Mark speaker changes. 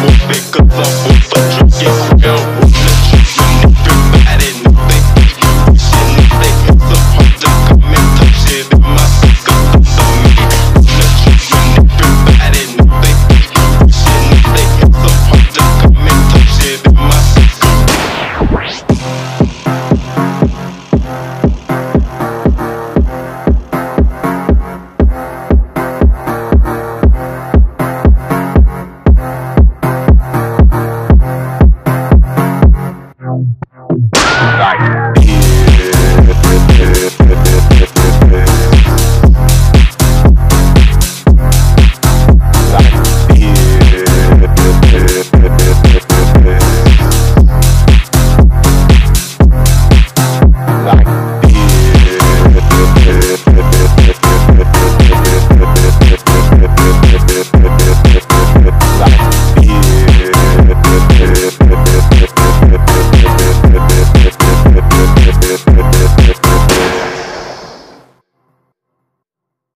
Speaker 1: more thicker, the more